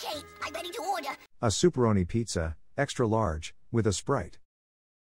Okay, I'm ready to order. A superoni pizza, extra large, with a Sprite.